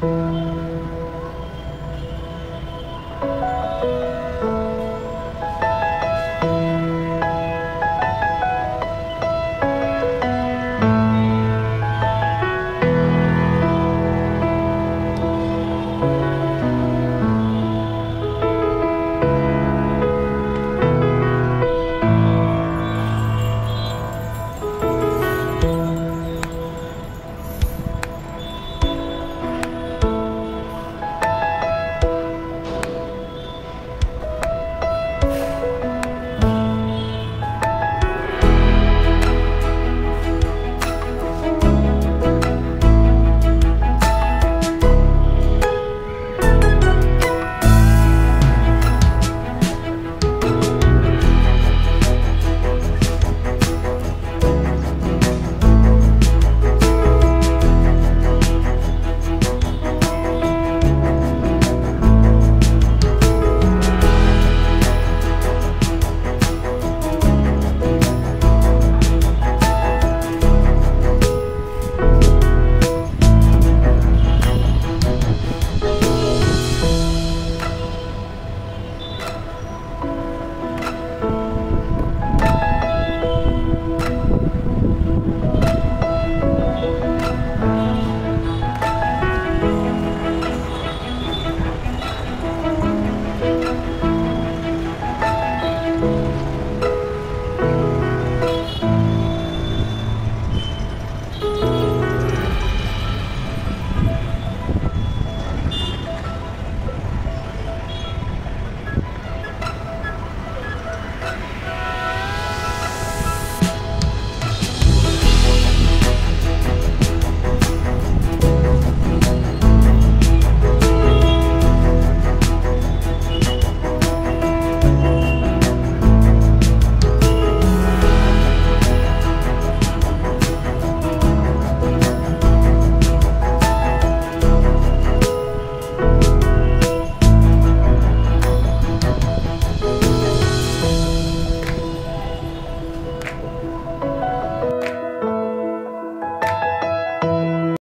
Música